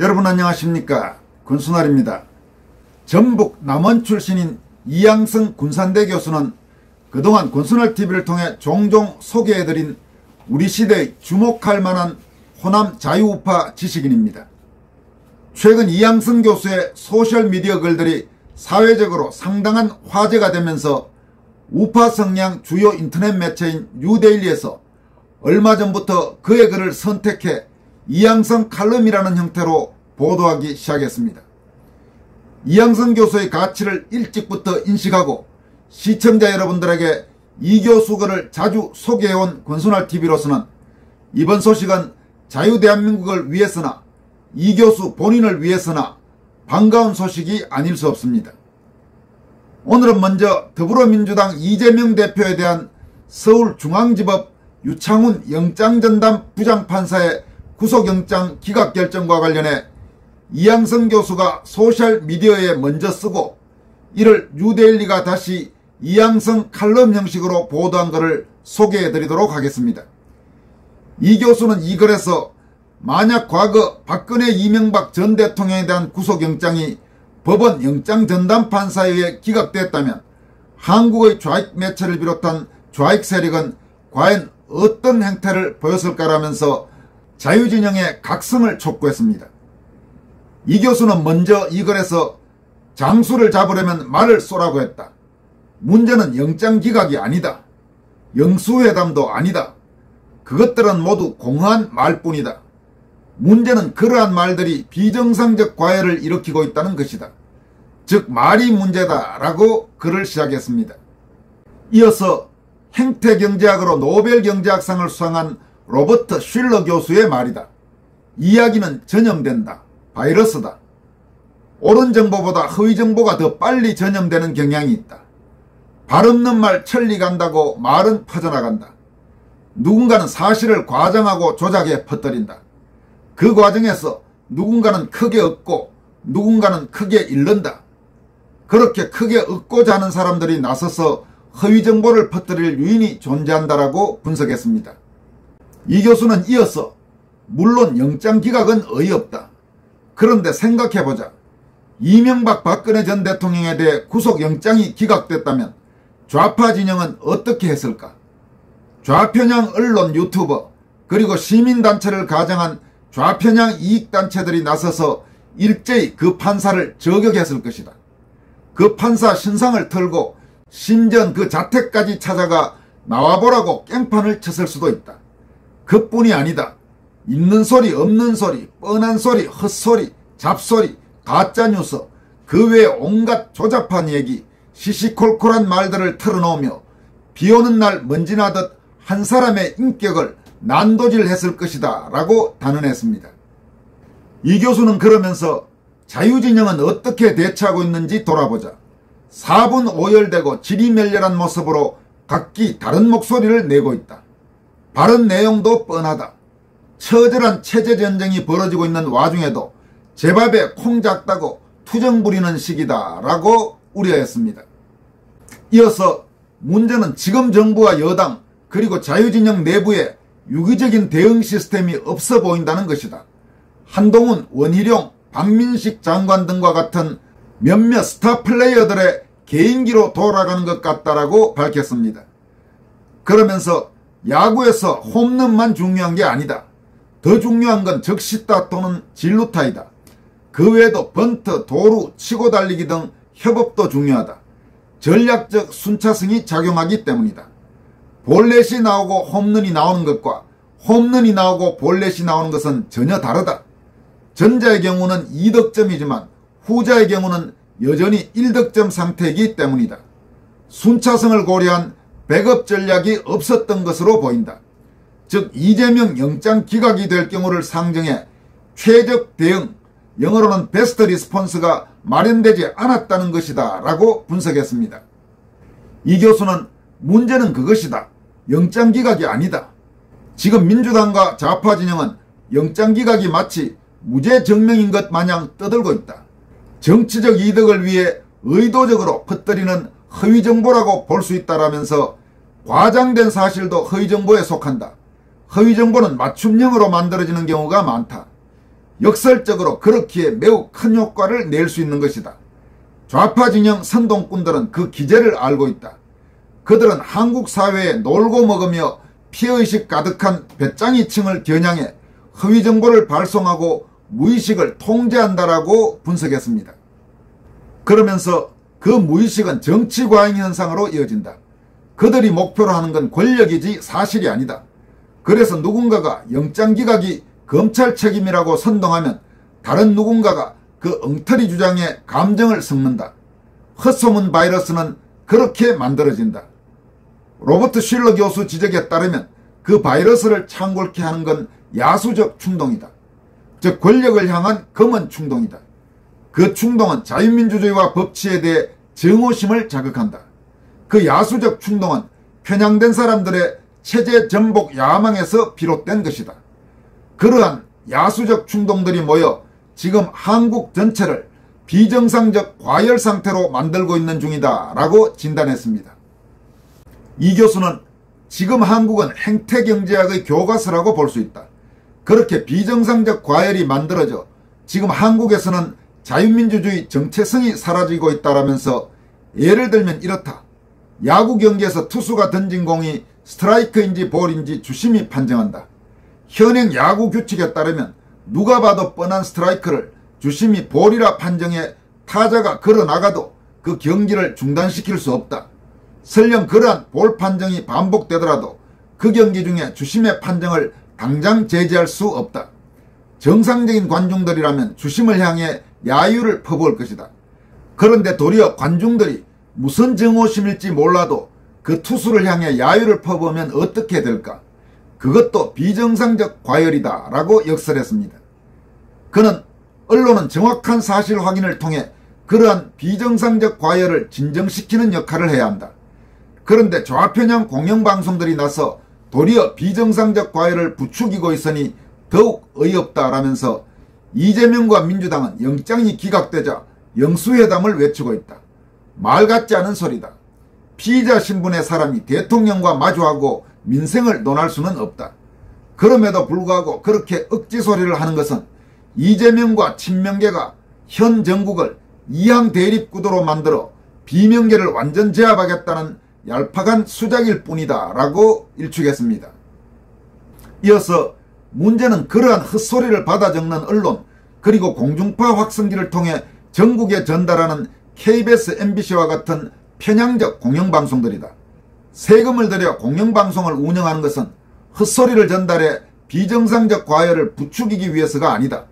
여러분 안녕하십니까 군수날입니다. 전북 남원 출신인 이양성 군산대 교수는 그동안 군수날TV를 통해 종종 소개해드린 우리 시대의 주목할 만한 호남 자유우파 지식인입니다. 최근 이양성 교수의 소셜미디어 글들이 사회적으로 상당한 화제가 되면서 우파 성향 주요 인터넷 매체인 뉴데일리에서 얼마 전부터 그의 글을 선택해 이양성 칼럼이라는 형태로 보도하기 시작했습니다. 이양성 교수의 가치를 일찍부터 인식하고 시청자 여러분들에게 이 교수 글을 자주 소개해온 권순할TV로서는 이번 소식은 자유대한민국을 위해서나 이 교수 본인을 위해서나 반가운 소식이 아닐 수 없습니다. 오늘은 먼저 더불어민주당 이재명 대표에 대한 서울중앙지법 유창훈 영장전담 부장판사의 구속영장 기각결정과 관련해 이양성 교수가 소셜미디어에 먼저 쓰고 이를 뉴데일리가 다시 이양성 칼럼 형식으로 보도한 것을 소개해드리도록 하겠습니다. 이 교수는 이 글에서 만약 과거 박근혜 이명박 전 대통령에 대한 구속영장이 법원 영장 전담 판사에 의해 기각됐다면 한국의 좌익 매체를 비롯한 좌익 세력은 과연 어떤 행태를 보였을까라면서 자유진영의 각성을 촉구했습니다. 이 교수는 먼저 이 글에서 장수를 잡으려면 말을 쏘라고 했다. 문제는 영장 기각이 아니다. 영수회담도 아니다. 그것들은 모두 공허한 말뿐이다. 문제는 그러한 말들이 비정상적 과열을 일으키고 있다는 것이다. 즉 말이 문제다 라고 글을 시작했습니다. 이어서 행태경제학으로 노벨경제학상을 수상한 로버트 쉴러 교수의 말이다. 이야기는 전염된다. 바이러스다. 옳은 정보보다 허위 정보가 더 빨리 전염되는 경향이 있다. 발 없는 말 천리 간다고 말은 퍼져나간다. 누군가는 사실을 과장하고 조작해 퍼뜨린다. 그 과정에서 누군가는 크게 얻고 누군가는 크게 잃는다. 그렇게 크게 얻고자 하는 사람들이 나서서 허위 정보를 퍼뜨릴 유인이 존재한다라고 분석했습니다. 이 교수는 이어서 물론 영장 기각은 어이없다. 그런데 생각해보자. 이명박 박근혜 전 대통령에 대해 구속영장이 기각됐다면 좌파 진영은 어떻게 했을까? 좌편향 언론 유튜버 그리고 시민단체를 가장한 좌편향 이익단체들이 나서서 일제히 그 판사를 저격했을 것이다. 그 판사 신상을 털고 심지어 그 자택까지 찾아가 나와보라고 깽판을 쳤을 수도 있다. 그뿐이 아니다. 있는 소리 없는 소리 뻔한 소리 헛소리 잡소리 가짜뉴스 그 외에 온갖 조잡한 얘기 시시콜콜한 말들을 털어놓으며 비 오는 날 먼지나듯 한 사람의 인격을 난도질했을 것이다 라고 단언했습니다. 이 교수는 그러면서 자유진영은 어떻게 대처하고 있는지 돌아보자. 4분 오열되고 지리멸렬한 모습으로 각기 다른 목소리를 내고 있다. 발언 내용도 뻔하다. 처절한 체제전쟁이 벌어지고 있는 와중에도 제밥에 콩 작다고 투정 부리는 시기다 라고 우려했습니다. 이어서 문제는 지금 정부와 여당 그리고 자유진영 내부에 유기적인 대응 시스템이 없어 보인다는 것이다. 한동훈, 원희룡, 박민식 장관 등과 같은 몇몇 스타 플레이어들의 개인기로 돌아가는 것 같다라고 밝혔습니다. 그러면서 야구에서 홈런만 중요한 게 아니다. 더 중요한 건 적시타 또는 진루타이다. 그 외에도 번트, 도루, 치고 달리기 등 협업도 중요하다. 전략적 순차성이 작용하기 때문이다. 볼넷이 나오고 홈런이 나오는 것과 홈런이 나오고 볼넷이 나오는 것은 전혀 다르다. 전자의 경우는 2득점이지만 후자의 경우는 여전히 1득점 상태이기 때문이다. 순차성을 고려한 백업 전략이 없었던 것으로 보인다. 즉 이재명 영장 기각이 될 경우를 상정해 최적 대응, 영어로는 best response가 마련되지 않았다는 것이다 라고 분석했습니다. 이 교수는 문제는 그것이다. 영장 기각이 아니다. 지금 민주당과 좌파 진영은 영장 기각이 마치 무죄 증명인 것 마냥 떠들고 있다. 정치적 이득을 위해 의도적으로 퍼뜨리는 허위 정보라고 볼 수 있다라면서 과장된 사실도 허위 정보에 속한다. 허위 정보는 맞춤형으로 만들어지는 경우가 많다. 역설적으로 그렇기에 매우 큰 효과를 낼 수 있는 것이다. 좌파 진영 선동꾼들은 그 기제를 알고 있다. 그들은 한국 사회에 놀고 먹으며 피해의식 가득한 배짱이층을 겨냥해 허위 정보를 발송하고 무의식을 통제한다라고 분석했습니다. 그러면서 그 무의식은 정치 과잉 현상으로 이어진다. 그들이 목표로 하는 건 권력이지 사실이 아니다. 그래서 누군가가 영장 기각이 검찰 책임이라고 선동하면 다른 누군가가 그 엉터리 주장에 감정을 섞는다. 헛소문 바이러스는 그렇게 만들어진다. 로버트 쉴러 교수 지적에 따르면 그 바이러스를 창궐케 하는 건 야수적 충동이다. 즉 권력을 향한 검은 충동이다. 그 충동은 자유민주주의와 법치에 대해 정오심을 자극한다. 그 야수적 충동은 편향된 사람들의 체제 전복 야망에서 비롯된 것이다. 그러한 야수적 충동들이 모여 지금 한국 전체를 비정상적 과열 상태로 만들고 있는 중이다 라고 진단했습니다. 이 교수는 지금 한국은 행태경제학의 교과서라고 볼 수 있다. 그렇게 비정상적 과열이 만들어져 지금 한국에서는 자유민주주의 정체성이 사라지고 있다라면서 예를 들면 이렇다. 야구 경기에서 투수가 던진 공이 스트라이크인지 볼인지 주심이 판정한다. 현행 야구 규칙에 따르면 누가 봐도 뻔한 스트라이크를 주심이 볼이라 판정해 타자가 걸어나가도 그 경기를 중단시킬 수 없다. 설령 그러한 볼 판정이 반복되더라도 그 경기 중에 주심의 판정을 당장 제지할 수 없다. 정상적인 관중들이라면 주심을 향해 야유를 퍼부을 것이다. 그런데 도리어 관중들이 무슨 정오심일지 몰라도 그 투수를 향해 야유를 퍼부으면 어떻게 될까? 그것도 비정상적 과열이다 라고 역설했습니다. 그는 언론은 정확한 사실 확인을 통해 그러한 비정상적 과열을 진정시키는 역할을 해야 한다. 그런데 좌편향 공영방송들이 나서 도리어 비정상적 과열을 부추기고 있으니 더욱 어이없다라면서 이재명과 민주당은 영장이 기각되자 영수회담을 외치고 있다. 말 같지 않은 소리다. 피의자 신분의 사람이 대통령과 마주하고 민생을 논할 수는 없다. 그럼에도 불구하고 그렇게 억지 소리를 하는 것은 이재명과 친명계가 현 정국을 이항 대립 구도로 만들어 비명계를 완전 제압하겠다는 얄팍한 수작일 뿐이다 라고 일축했습니다. 이어서 문제는 그러한 헛소리를 받아 적는 언론 그리고 공중파 확성기를 통해 전국에 전달하는 KBS, MBC와 같은 편향적 공영방송들이다. 세금을 들여 공영방송을 운영하는 것은 헛소리를 전달해 비정상적 과열을 부추기기 위해서가 아니다.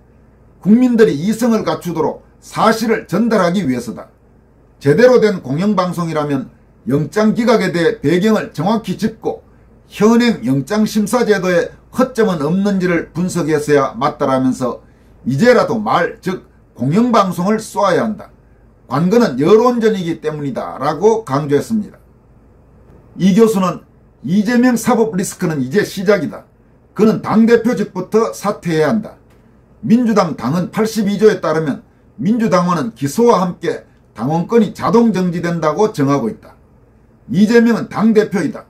국민들이 이성을 갖추도록 사실을 전달하기 위해서다. 제대로 된 공영방송이라면 영장 기각에 대해 배경을 정확히 짚고 현행 영장심사제도에 허점은 없는지를 분석했어야 맞다라면서 이제라도 말, 즉 공영방송을 쏘아야 한다. 관건은 여론전이기 때문이다 라고 강조했습니다. 이 교수는 이재명 사법 리스크는 이제 시작이다. 그는 당대표직부터 사퇴해야 한다. 민주당 당헌 82조에 따르면 민주당원은 기소와 함께 당원권이 자동 정지된다고 정하고 있다. 이재명은 당대표이다.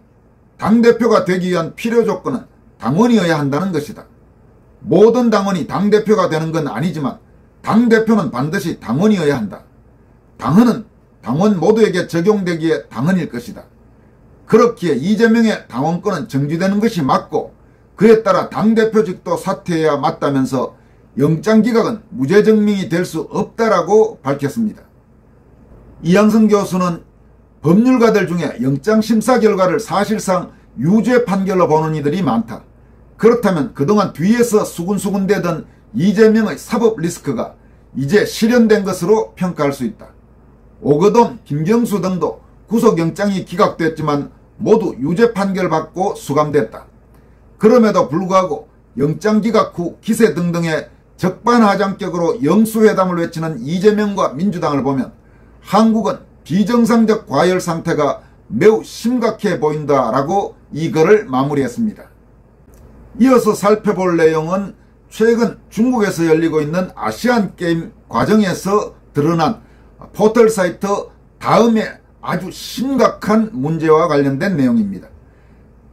당대표가 되기 위한 필요 조건은 당원이어야 한다는 것이다. 모든 당원이 당대표가 되는 건 아니지만 당대표는 반드시 당원이어야 한다. 당헌은 당원 모두에게 적용되기에 당헌일 것이다. 그렇기에 이재명의 당원권은 정지되는 것이 맞고 그에 따라 당대표직도 사퇴해야 맞다면서 영장기각은 무죄증명이 될 수 없다라고 밝혔습니다. 이양성 교수는 법률가들 중에 영장심사 결과를 사실상 유죄 판결로 보는 이들이 많다. 그렇다면 그동안 뒤에서 수군수군대던 이재명의 사법 리스크가 이제 실현된 것으로 평가할 수 있다. 오거돈, 김경수 등도 구속영장이 기각됐지만 모두 유죄 판결 받고 수감됐다. 그럼에도 불구하고 영장 기각 후 기세 등등의 적반하장격으로 영수회담을 외치는 이재명과 민주당을 보면 한국은 비정상적 과열 상태가 매우 심각해 보인다라고 이 글을 마무리했습니다. 이어서 살펴볼 내용은 최근 중국에서 열리고 있는 아시안 게임 과정에서 드러난 포털 사이트 다음에 아주 심각한 문제와 관련된 내용입니다.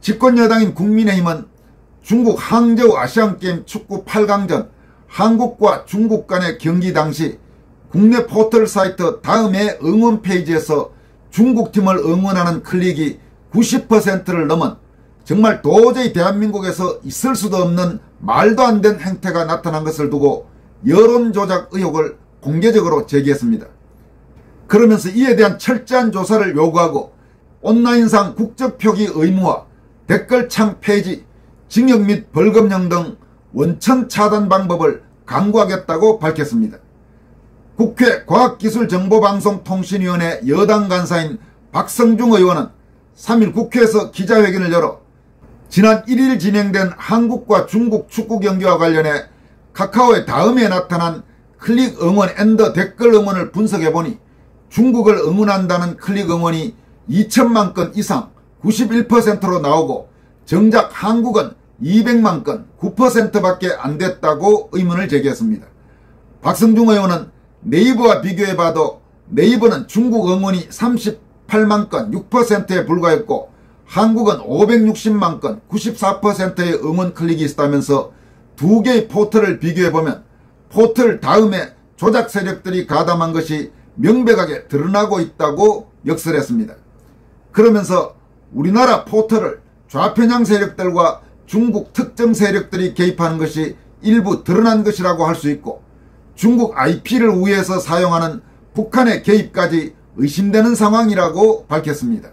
집권여당인 국민의힘은 중국 항저우 아시안게임 축구 8강전 한국과 중국 간의 경기 당시 국내 포털 사이트 다음의 응원 페이지에서 중국팀을 응원하는 클릭이 90%를 넘은 정말 도저히 대한민국에서 있을 수도 없는 말도 안된 행태가 나타난 것을 두고 여론조작 의혹을 공개적으로 제기했습니다. 그러면서 이에 대한 철저한 조사를 요구하고 온라인상 국적 표기 의무화, 댓글창 폐지, 징역 및 벌금형 등 원천 차단 방법을 강구하겠다고 밝혔습니다. 국회 과학기술정보방송통신위원회 여당 간사인 박성중 의원은 3일 국회에서 기자회견을 열어 지난 1일 진행된 한국과 중국 축구 경기와 관련해 카카오의 다음에 나타난 클릭 응원 앤더 댓글 응원을 분석해보니 중국을 응원한다는 클릭 응원이 2천만 건 이상 91%로 나오고 정작 한국은 200만 건 9%밖에 안 됐다고 의문을 제기했습니다. 박성중 의원은 네이버와 비교해봐도 네이버는 중국 응원이 38만 건 6%에 불과했고 한국은 560만 건 94%의 응원 클릭이 있다면서 두 개의 포털을 비교해보면 포털 다음에 조작 세력들이 가담한 것이 명백하게 드러나고 있다고 역설했습니다. 그러면서 우리나라 포털을 좌편향 세력들과 중국 특정 세력들이 개입하는 것이 일부 드러난 것이라고 할 수 있고 중국 IP를 우회해서 사용하는 북한의 개입까지 의심되는 상황이라고 밝혔습니다.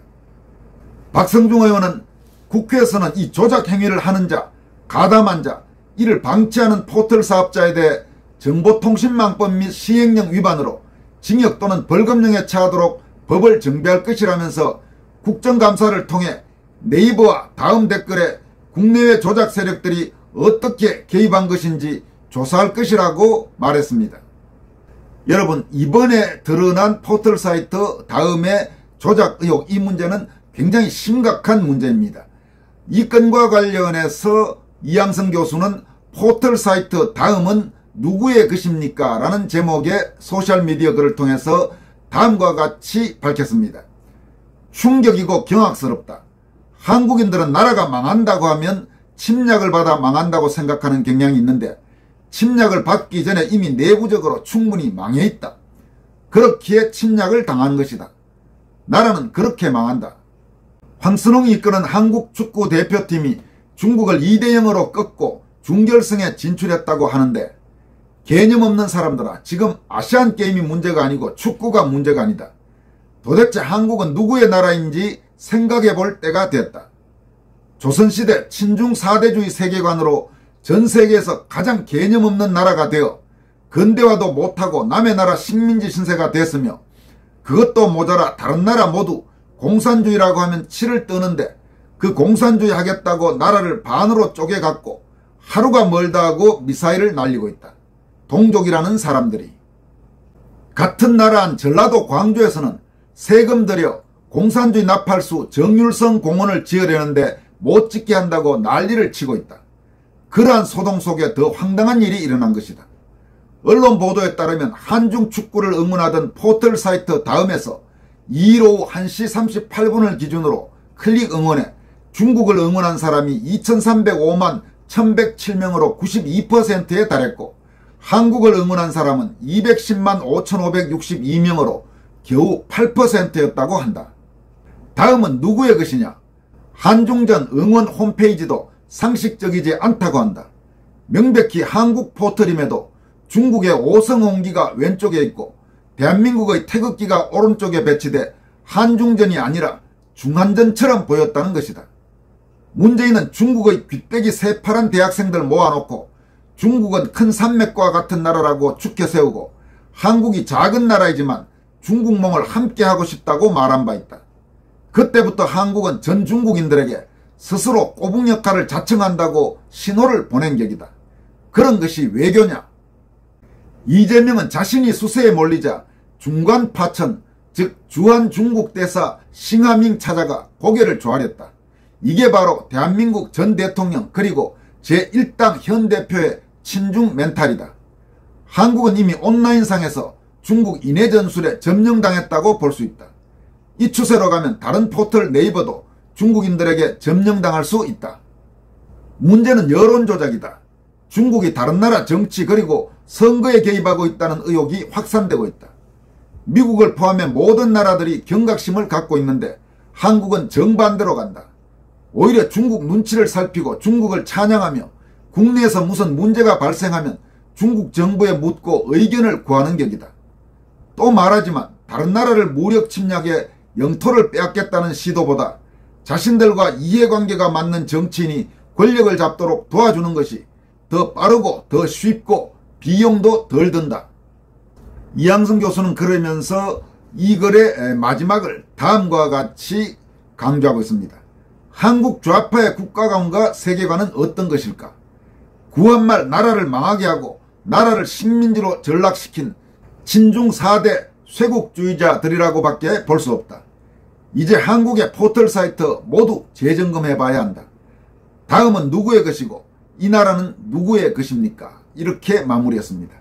박성중 의원은 국회에서는 이 조작 행위를 하는 자, 가담한 자, 이를 방치하는 포털 사업자에 대해 정보통신망법 및 시행령 위반으로 징역 또는 벌금형에 처하도록 법을 정비할 것이라면서 국정감사를 통해 네이버와 다음 댓글에 국내외 조작 세력들이 어떻게 개입한 것인지 조사할 것이라고 말했습니다. 여러분 이번에 드러난 포털 사이트 다음에 조작 의혹 이 문제는 굉장히 심각한 문제입니다. 이 건과 관련해서 이양성 교수는 포털 사이트 다음은 누구의 것입니까? 라는 제목의 소셜미디어 글을 통해서 다음과 같이 밝혔습니다. 충격이고 경악스럽다. 한국인들은 나라가 망한다고 하면 침략을 받아 망한다고 생각하는 경향이 있는데 침략을 받기 전에 이미 내부적으로 충분히 망해 있다. 그렇기에 침략을 당한 것이다. 나라는 그렇게 망한다. 황선홍이 이끄는 한국 축구 대표팀이 중국을 2대 0으로 꺾고 중결승에 진출했다고 하는데 개념 없는 사람들아 지금 아시안 게임이 문제가 아니고 축구가 문제가 아니다. 도대체 한국은 누구의 나라인지 생각해 볼 때가 됐다. 조선시대 친중 4대주의 세계관으로 전 세계에서 가장 개념 없는 나라가 되어 근대화도 못하고 남의 나라 식민지 신세가 됐으며 그것도 모자라 다른 나라 모두 공산주의라고 하면 치를 뜨는데 그 공산주의 하겠다고 나라를 반으로 쪼개갖고 하루가 멀다 하고 미사일을 날리고 있다. 동족이라는 사람들이. 같은 나라한 전라도 광주에서는 세금 들여 공산주의 나팔수 정율성 공원을 지으려는데 못 짓게 한다고 난리를 치고 있다. 그러한 소동 속에 더 황당한 일이 일어난 것이다. 언론 보도에 따르면 한중 축구를 응원하던 포털 사이트 다음에서 2일 오후 1시 38분을 기준으로 클릭 응원에 중국을 응원한 사람이 2305만 1107명으로 92%에 달했고 한국을 응원한 사람은 210만 5562명으로 겨우 8%였다고 한다. 다음은 누구의 것이냐? 한중전 응원 홈페이지도 상식적이지 않다고 한다. 명백히 한국 포털임에도 중국의 오성홍기가 왼쪽에 있고 대한민국의 태극기가 오른쪽에 배치돼 한중전이 아니라 중한전처럼 보였다는 것이다. 문재인은 중국의 귀때기 새파란 대학생들 모아놓고 중국은 큰 산맥과 같은 나라라고 축켜 세우고 한국이 작은 나라이지만 중국몽을 함께하고 싶다고 말한 바 있다. 그때부터 한국은 전 중국인들에게 스스로 꼬북 역할을 자청한다고 신호를 보낸 격이다. 그런 것이 외교냐? 이재명은 자신이 수세에 몰리자 중간 파천 즉 주한 중국 대사 싱하밍 찾아가 고개를 조아렸다. 이게 바로 대한민국 전 대통령 그리고 제1당 현 대표의 친중 멘탈이다. 한국은 이미 온라인상에서 중국 인해 전술에 점령당했다고 볼 수 있다. 이 추세로 가면 다른 포털 네이버도 중국인들에게 점령당할 수 있다. 문제는 여론 조작이다. 중국이 다른 나라 정치 그리고 선거에 개입하고 있다는 의혹이 확산되고 있다. 미국을 포함해 모든 나라들이 경각심을 갖고 있는데 한국은 정반대로 간다. 오히려 중국 눈치를 살피고 중국을 찬양하며 국내에서 무슨 문제가 발생하면 중국 정부에 묻고 의견을 구하는 격이다. 또 말하지만 다른 나라를 무력 침략해 영토를 빼앗겠다는 시도보다 자신들과 이해관계가 맞는 정치인이 권력을 잡도록 도와주는 것이 더 빠르고 더 쉽고 비용도 덜 든다. 이양승 교수는 그러면서 이 글의 마지막을 다음과 같이 강조하고 있습니다. 한국 좌파의 국가관과 세계관은 어떤 것일까? 구한말 나라를 망하게 하고 나라를 식민지로 전락시킨 친중 4대 쇄국주의자들이라고밖에 볼 수 없다. 이제 한국의 포털 사이트 모두 재점검해 봐야 한다. 다음은 누구의 것이고 이 나라는 누구의 것입니까? 이렇게 마무리했습니다.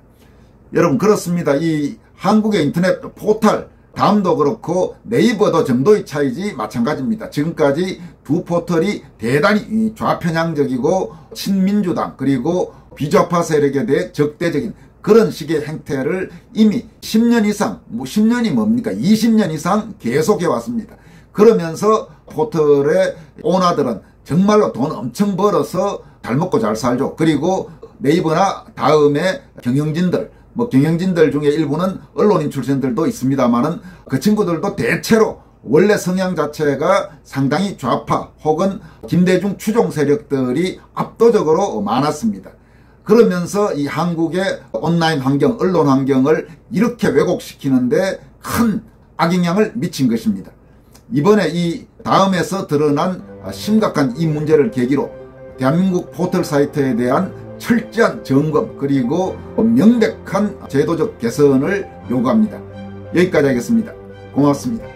여러분 그렇습니다. 이 한국의 인터넷 포털 다음도 그렇고 네이버도 정도의 차이지 마찬가지입니다. 지금까지 두 포털이 대단히 좌편향적이고 친민주당 그리고 비좌파 세력에 대해 적대적인 그런 식의 행태를 이미 10년 이상, 뭐 10년이 뭡니까? 20년 이상 계속해 왔습니다. 그러면서 포털의 오너들은 정말로 돈 엄청 벌어서 잘 먹고 잘 살죠. 그리고 네이버나 다음에 경영진들, 뭐 경영진들 중에 일부는 언론인 출신들도 있습니다만은 그 친구들도 대체로 원래 성향 자체가 상당히 좌파 혹은 김대중 추종 세력들이 압도적으로 많았습니다. 그러면서 이 한국의 온라인 환경, 언론 환경을 이렇게 왜곡시키는데 큰 악영향을 미친 것입니다. 이번에 이 다음에서 드러난 심각한 이 문제를 계기로 대한민국 포털 사이트에 대한 철저한 점검 그리고 명백한 제도적 개선을 요구합니다. 여기까지 하겠습니다. 고맙습니다.